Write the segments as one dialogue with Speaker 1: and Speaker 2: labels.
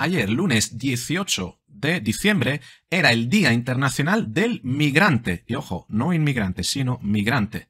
Speaker 1: ayer, lunes 18 de diciembre, era el Día Internacional del Migrante. Y ojo, no inmigrante, sino migrante.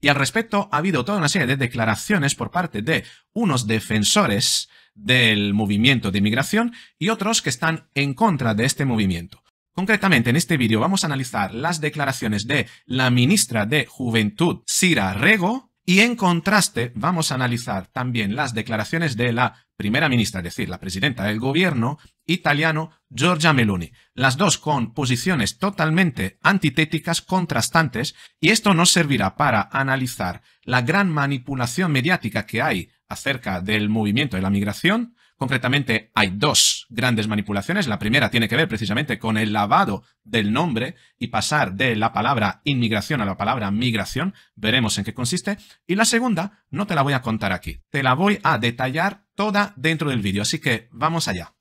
Speaker 1: Y al respecto ha habido toda una serie de declaraciones por parte de unos defensores del movimiento de migración y otros que están en contra de este movimiento. Concretamente, en este vídeo vamos a analizar las declaraciones de la ministra de Juventud, Sira Rego, y en contraste, vamos a analizar también las declaraciones de la primera ministra, es decir, la presidenta del gobierno italiano, Giorgia Meloni. Las dos con posiciones totalmente antitéticas, contrastantes, y esto nos servirá para analizar la gran manipulación mediática que hay acerca del movimiento de la migración, Concretamente, hay dos grandes manipulaciones. La primera tiene que ver precisamente con el lavado del nombre y pasar de la palabra inmigración a la palabra migración. Veremos en qué consiste. Y la segunda no te la voy a contar aquí. Te la voy a detallar toda dentro del vídeo. Así que vamos allá.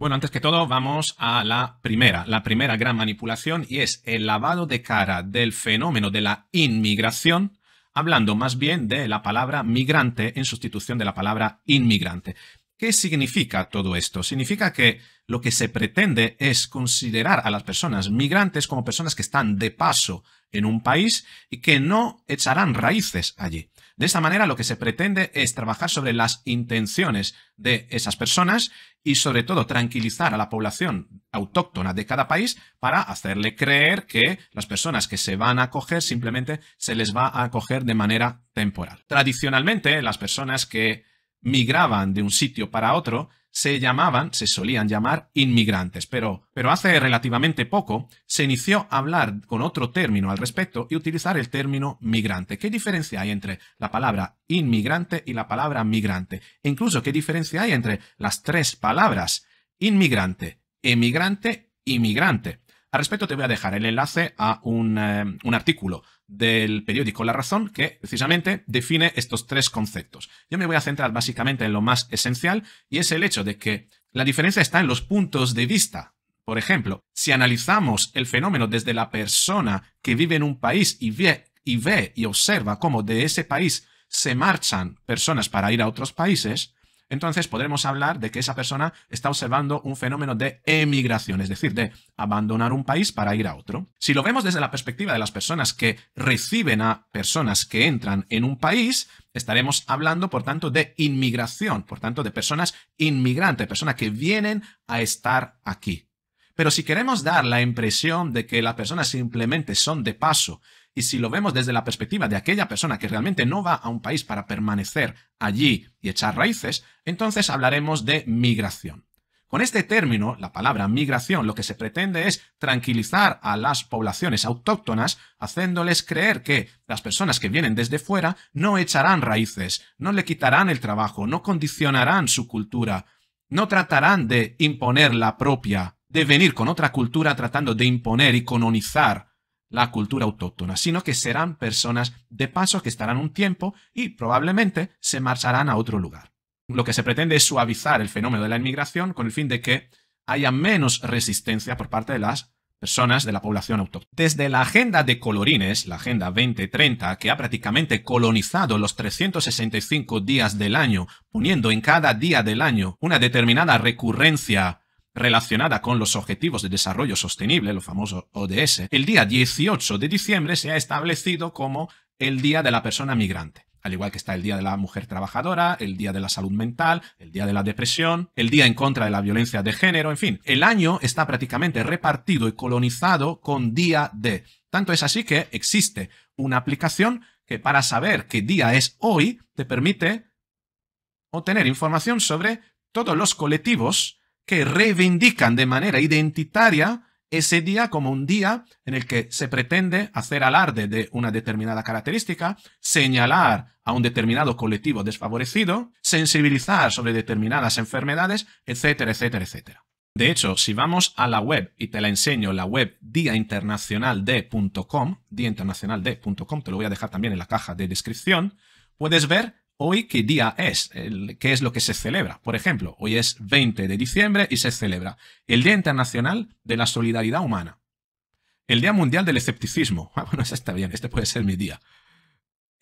Speaker 1: Bueno, antes que todo, vamos a la primera, la primera gran manipulación y es el lavado de cara del fenómeno de la inmigración, hablando más bien de la palabra migrante en sustitución de la palabra inmigrante. ¿Qué significa todo esto? Significa que lo que se pretende es considerar a las personas migrantes como personas que están de paso en un país y que no echarán raíces allí. De esta manera lo que se pretende es trabajar sobre las intenciones de esas personas y sobre todo tranquilizar a la población autóctona de cada país para hacerle creer que las personas que se van a acoger simplemente se les va a acoger de manera temporal. Tradicionalmente las personas que migraban de un sitio para otro se llamaban, se solían llamar inmigrantes, pero, pero hace relativamente poco se inició a hablar con otro término al respecto y utilizar el término migrante. ¿Qué diferencia hay entre la palabra inmigrante y la palabra migrante? E incluso, ¿qué diferencia hay entre las tres palabras inmigrante, emigrante y migrante? Al respecto te voy a dejar el enlace a un, eh, un artículo del periódico La Razón que precisamente define estos tres conceptos. Yo me voy a centrar básicamente en lo más esencial y es el hecho de que la diferencia está en los puntos de vista. Por ejemplo, si analizamos el fenómeno desde la persona que vive en un país y, ve y observa cómo de ese país se marchan personas para ir a otros países, entonces podremos hablar de que esa persona está observando un fenómeno de emigración, es decir, de abandonar un país para ir a otro. Si lo vemos desde la perspectiva de las personas que reciben a personas que entran en un país, estaremos hablando, por tanto, de inmigración, por tanto, de personas inmigrantes, personas que vienen a estar aquí. Pero si queremos dar la impresión de que las personas simplemente son de paso y si lo vemos desde la perspectiva de aquella persona que realmente no va a un país para permanecer allí y echar raíces, entonces hablaremos de migración. Con este término, la palabra migración, lo que se pretende es tranquilizar a las poblaciones autóctonas, haciéndoles creer que las personas que vienen desde fuera no echarán raíces, no le quitarán el trabajo, no condicionarán su cultura, no tratarán de imponer la propia, de venir con otra cultura tratando de imponer y colonizar la cultura autóctona, sino que serán personas de paso que estarán un tiempo y probablemente se marcharán a otro lugar. Lo que se pretende es suavizar el fenómeno de la inmigración con el fin de que haya menos resistencia por parte de las personas de la población autóctona. Desde la agenda de colorines, la agenda 2030, que ha prácticamente colonizado los 365 días del año, poniendo en cada día del año una determinada recurrencia relacionada con los Objetivos de Desarrollo Sostenible, los famosos ODS, el día 18 de diciembre se ha establecido como el Día de la Persona Migrante. Al igual que está el Día de la Mujer Trabajadora, el Día de la Salud Mental, el Día de la Depresión, el Día en contra de la Violencia de Género, en fin, el año está prácticamente repartido y colonizado con Día de. Tanto es así que existe una aplicación que para saber qué día es hoy te permite obtener información sobre todos los colectivos que reivindican de manera identitaria ese día como un día en el que se pretende hacer alarde de una determinada característica, señalar a un determinado colectivo desfavorecido, sensibilizar sobre determinadas enfermedades, etcétera, etcétera, etcétera. De hecho, si vamos a la web y te la enseño, la web diainternacionalde.com, diainternacionalde.com, te lo voy a dejar también en la caja de descripción, puedes ver hoy qué día es, qué es lo que se celebra. Por ejemplo, hoy es 20 de diciembre y se celebra el Día Internacional de la Solidaridad Humana, el Día Mundial del Escepticismo. Ah, bueno, eso está bien, este puede ser mi día.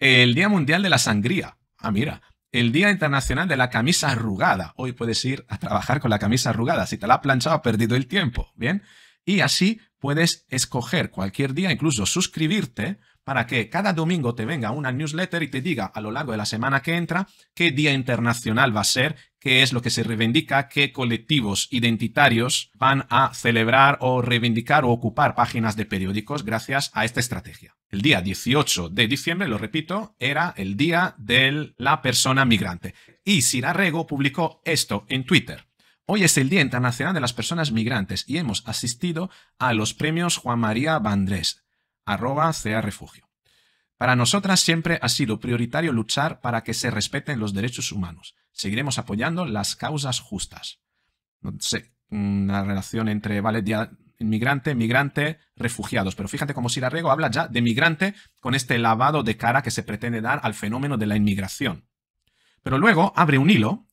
Speaker 1: El Día Mundial de la Sangría. Ah, mira. El Día Internacional de la Camisa Arrugada. Hoy puedes ir a trabajar con la camisa arrugada. Si te la ha planchado, ha perdido el tiempo. Bien. Y así puedes escoger cualquier día, incluso suscribirte para que cada domingo te venga una newsletter y te diga a lo largo de la semana que entra qué día internacional va a ser, qué es lo que se reivindica, qué colectivos identitarios van a celebrar o reivindicar o ocupar páginas de periódicos gracias a esta estrategia. El día 18 de diciembre, lo repito, era el día de la persona migrante. Y Sira Rego publicó esto en Twitter. Hoy es el Día Internacional de las Personas Migrantes y hemos asistido a los premios Juan María Bandrés arroba sea refugio. Para nosotras siempre ha sido prioritario luchar para que se respeten los derechos humanos. Seguiremos apoyando las causas justas. No sé, una relación entre, vale, inmigrante, migrante, refugiados. Pero fíjate cómo Sirarrego habla ya de migrante con este lavado de cara que se pretende dar al fenómeno de la inmigración. Pero luego abre un hilo,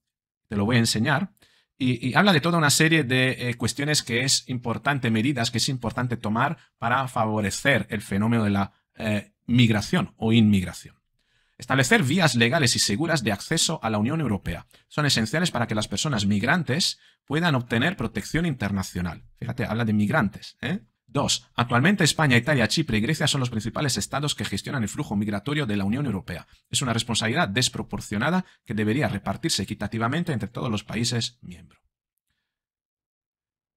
Speaker 1: te lo voy a enseñar, y, habla de toda una serie de eh, cuestiones que es importante, medidas que es importante tomar para favorecer el fenómeno de la eh, migración o inmigración. Establecer vías legales y seguras de acceso a la Unión Europea son esenciales para que las personas migrantes puedan obtener protección internacional. Fíjate, habla de migrantes. ¿eh? Dos, actualmente España, Italia, Chipre y Grecia son los principales estados que gestionan el flujo migratorio de la Unión Europea. Es una responsabilidad desproporcionada que debería repartirse equitativamente entre todos los países miembros.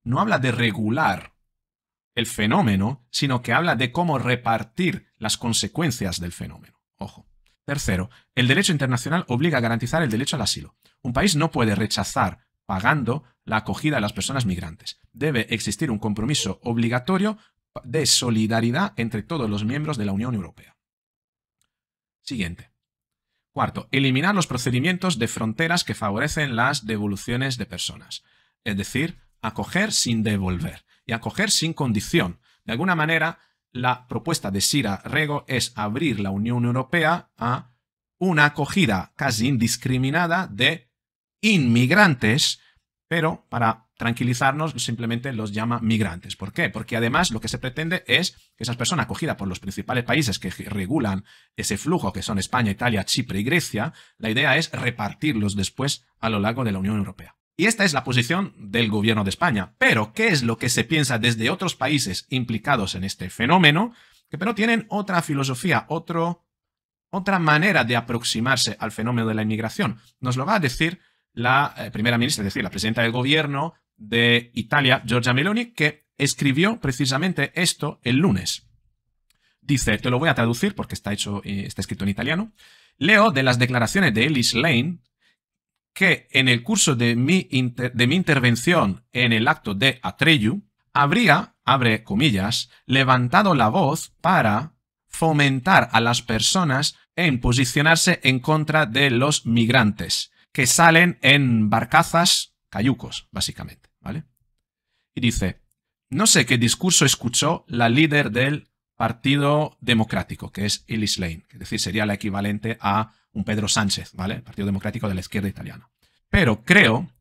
Speaker 1: No habla de regular el fenómeno, sino que habla de cómo repartir las consecuencias del fenómeno. Ojo. Tercero, el derecho internacional obliga a garantizar el derecho al asilo. Un país no puede rechazar pagando la acogida de las personas migrantes. Debe existir un compromiso obligatorio de solidaridad entre todos los miembros de la Unión Europea. Siguiente. Cuarto, eliminar los procedimientos de fronteras que favorecen las devoluciones de personas. Es decir, acoger sin devolver y acoger sin condición. De alguna manera, la propuesta de Sira Rego es abrir la Unión Europea a una acogida casi indiscriminada de inmigrantes, pero para tranquilizarnos simplemente los llama migrantes. ¿Por qué? Porque además lo que se pretende es que esas personas acogidas por los principales países que regulan ese flujo, que son España, Italia, Chipre y Grecia, la idea es repartirlos después a lo largo de la Unión Europea. Y esta es la posición del gobierno de España. Pero, ¿qué es lo que se piensa desde otros países implicados en este fenómeno? Que pero tienen otra filosofía, otro, otra manera de aproximarse al fenómeno de la inmigración. Nos lo va a decir la eh, primera ministra, es decir, la presidenta del gobierno de Italia, Giorgia Meloni, que escribió precisamente esto el lunes. Dice, te lo voy a traducir porque está, hecho, eh, está escrito en italiano. Leo de las declaraciones de Ellis Lane que en el curso de mi, de mi intervención en el acto de Atreyu, habría, abre comillas, levantado la voz para fomentar a las personas en posicionarse en contra de los migrantes que salen en barcazas cayucos, básicamente, ¿vale? Y dice, no sé qué discurso escuchó la líder del Partido Democrático, que es Ellis Lane, es decir, sería la equivalente a un Pedro Sánchez, ¿vale? Partido Democrático de la izquierda italiana. Pero creo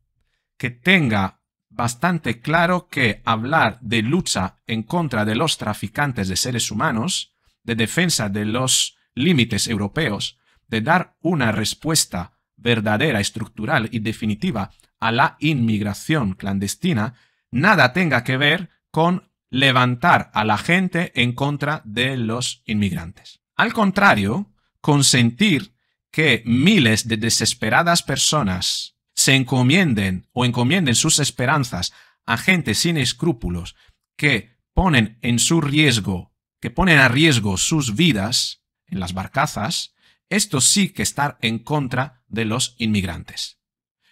Speaker 1: que tenga bastante claro que hablar de lucha en contra de los traficantes de seres humanos, de defensa de los límites europeos, de dar una respuesta verdadera, estructural y definitiva a la inmigración clandestina, nada tenga que ver con levantar a la gente en contra de los inmigrantes. Al contrario, consentir que miles de desesperadas personas se encomienden o encomienden sus esperanzas a gente sin escrúpulos que ponen en su riesgo, que ponen a riesgo sus vidas en las barcazas, esto sí que estar en contra de los inmigrantes.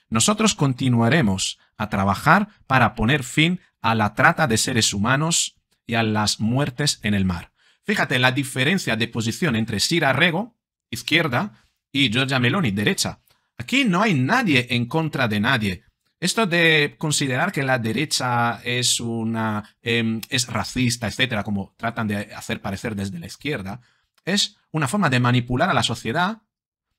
Speaker 1: Nosotros continuaremos a trabajar para poner fin a la trata de seres humanos y a las muertes en el mar. Fíjate la diferencia de posición entre Sira Rego, izquierda, y Giorgia Meloni, derecha. Aquí no hay nadie en contra de nadie. Esto de considerar que la derecha es una em, es racista, etcétera, como tratan de hacer parecer desde la izquierda, es una forma de manipular a la sociedad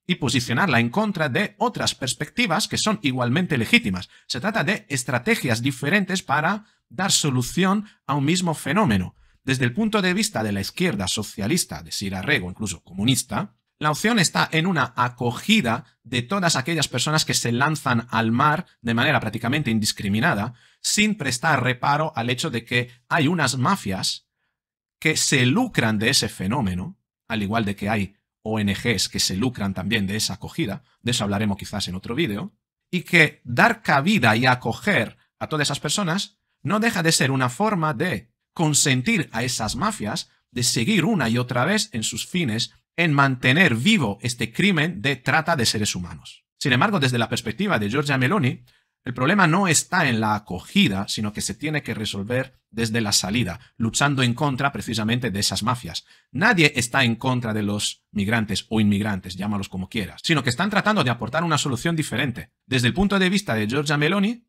Speaker 1: y posicionarla en contra de otras perspectivas que son igualmente legítimas. Se trata de estrategias diferentes para dar solución a un mismo fenómeno. Desde el punto de vista de la izquierda socialista, de Sir Arrego, incluso comunista, La opción está en una acogida de todas aquellas personas que se lanzan al mar de manera prácticamente indiscriminada, sin prestar reparo al hecho de que hay unas mafias que se lucran de ese fenómeno, al igual de que hay ONGs que se lucran también de esa acogida, de eso hablaremos quizás en otro vídeo, y que dar cabida y acoger a todas esas personas no deja de ser una forma de consentir a esas mafias de seguir una y otra vez en sus fines en mantener vivo este crimen de trata de seres humanos. Sin embargo, desde la perspectiva de Giorgia Meloni, el problema no está en la acogida, sino que se tiene que resolver desde la salida, luchando en contra precisamente de esas mafias. Nadie está en contra de los migrantes o inmigrantes, llámalos como quieras, sino que están tratando de aportar una solución diferente. Desde el punto de vista de Giorgia Meloni,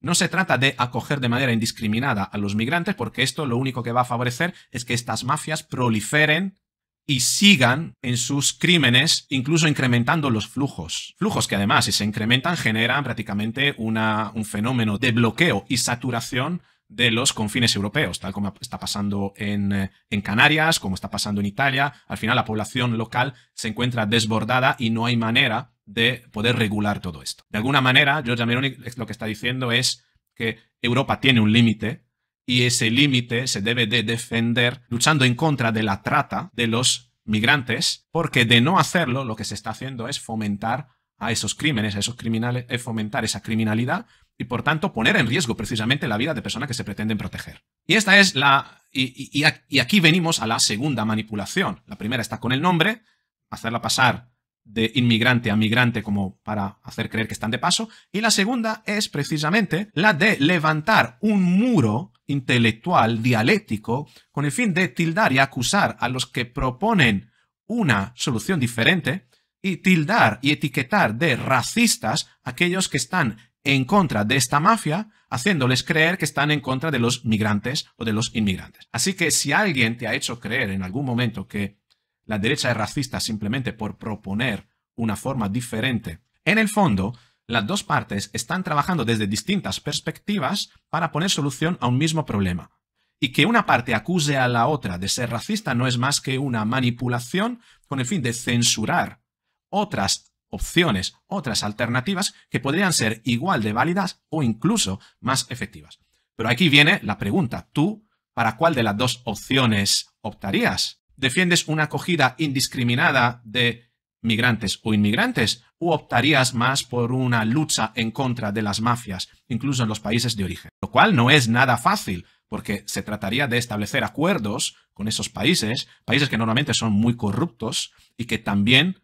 Speaker 1: no se trata de acoger de manera indiscriminada a los migrantes, porque esto lo único que va a favorecer es que estas mafias proliferen y sigan en sus crímenes, incluso incrementando los flujos. Flujos que además, si se incrementan, generan prácticamente una, un fenómeno de bloqueo y saturación de los confines europeos, tal como está pasando en, eh, en, Canarias, como está pasando en Italia. Al final la población local se encuentra desbordada y no hay manera de poder regular todo esto. De alguna manera, Giorgia Meloni lo que está diciendo es que Europa tiene un límite y ese límite se debe de defender luchando en contra de la trata de los migrantes, porque de no hacerlo lo que se está haciendo es fomentar a esos crímenes, a esos criminales, es fomentar esa criminalidad y por tanto poner en riesgo precisamente la vida de personas que se pretenden proteger. Y esta es la... Y, y aquí venimos a la segunda manipulación. La primera está con el nombre, hacerla pasar de inmigrante a migrante como para hacer creer que están de paso. Y la segunda es precisamente la de levantar un muro intelectual, dialéctico, con el fin de tildar y acusar a los que proponen una solución diferente y tildar y etiquetar de racistas aquellos que están en contra de esta mafia, haciéndoles creer que están en contra de los migrantes o de los inmigrantes. Así que si alguien te ha hecho creer en algún momento que la derecha es racista simplemente por proponer una forma diferente. En el fondo, las dos partes están trabajando desde distintas perspectivas para poner solución a un mismo problema. Y que una parte acuse a la otra de ser racista no es más que una manipulación con el fin de censurar otras opciones, otras alternativas que podrían ser igual de válidas o incluso más efectivas. Pero aquí viene la pregunta, ¿tú para cuál de las dos opciones optarías? defiendes una acogida indiscriminada de migrantes o inmigrantes o optarías más por una lucha en contra de las mafias, incluso en los países de origen? Lo cual no es nada fácil, porque se trataría de establecer acuerdos con esos países, países que normalmente son muy corruptos y que también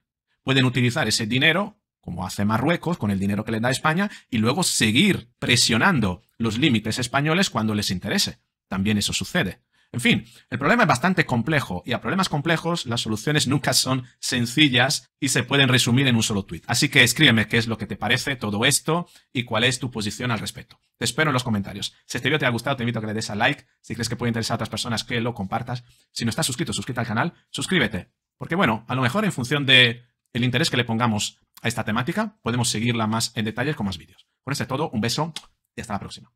Speaker 1: pueden utilizar ese dinero, como hace Marruecos con el dinero que le da España, y luego seguir presionando los límites españoles cuando les interese. También eso sucede. En fin, el problema es bastante complejo y a problemas complejos las soluciones nunca son sencillas y se pueden resumir en un solo tweet. Así que escríbeme qué es lo que te parece todo esto y cuál es tu posición al respecto. Te espero en los comentarios. Si este vídeo te ha gustado, te invito a que le des a like. Si crees que puede interesar a otras personas, que lo compartas. Si no estás suscrito, suscríbete al canal, suscríbete. Porque bueno, a lo mejor en función de el interés que le pongamos a esta temática, podemos seguirla más en detalle con más vídeos. Con esto es todo, un beso y hasta la próxima.